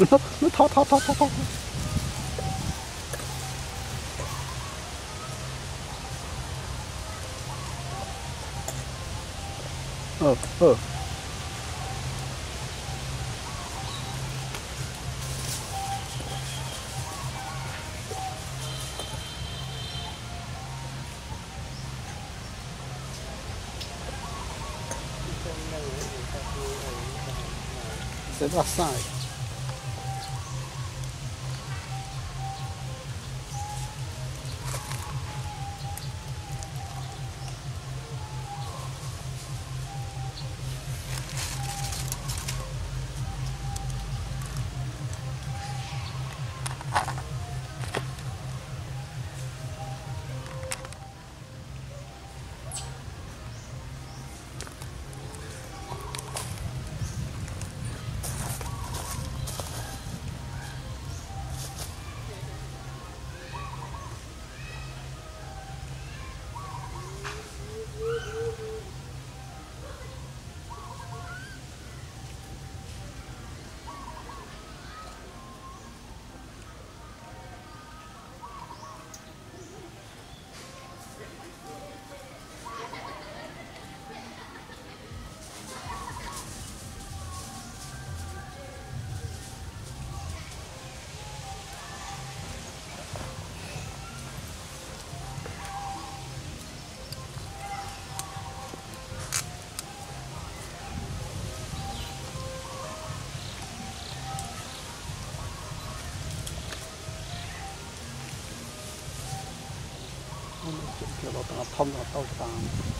那那逃逃逃逃逃！二二。Você é da 就叫老邓他偷着捣蛋。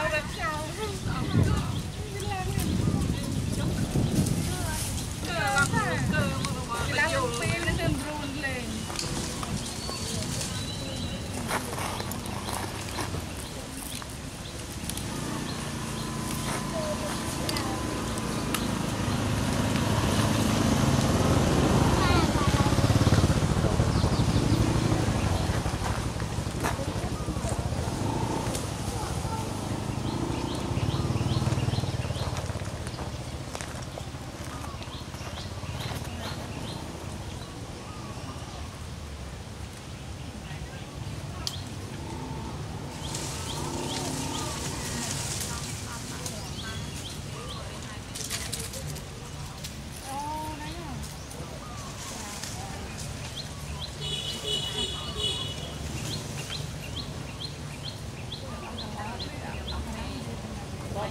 我漂亮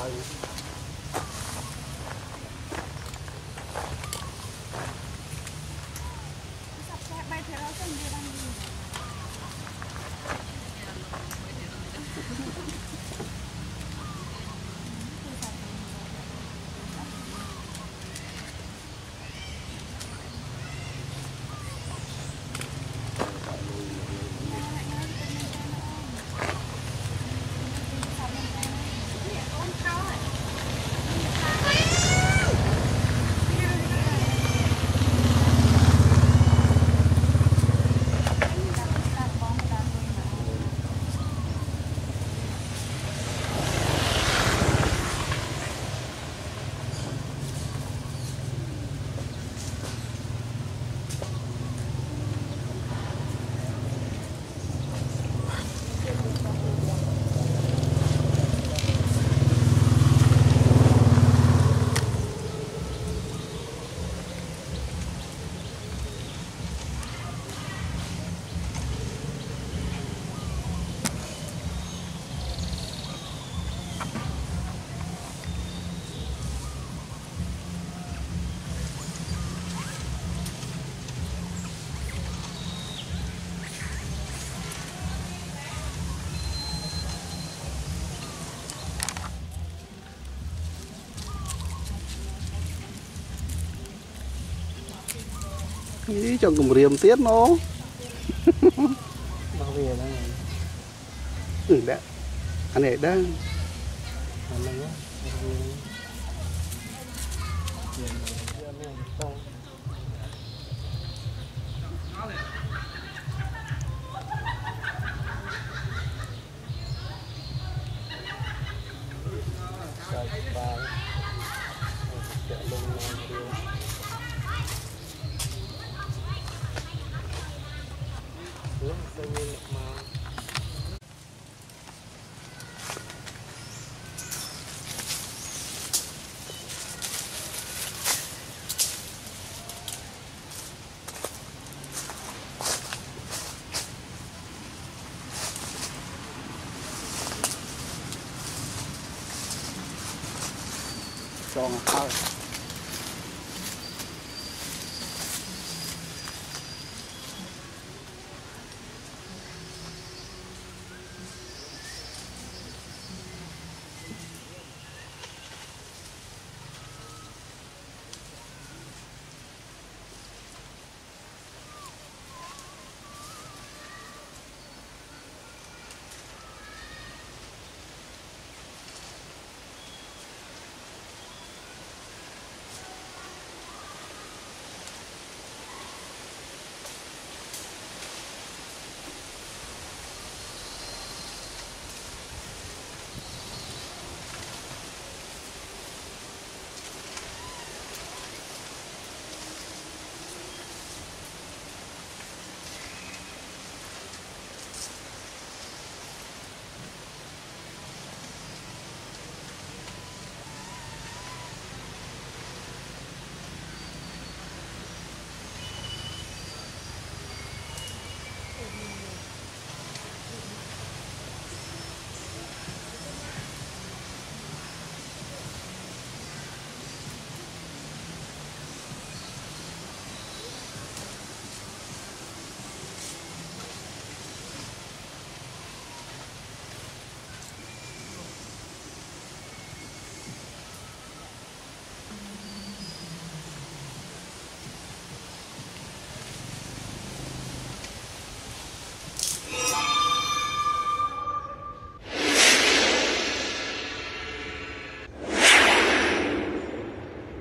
Bye. Ý, cho cùng riềm tiết nó មកវាហ្នឹង ừ đấy anh này đang អាហ្នឹងវា Bongkar.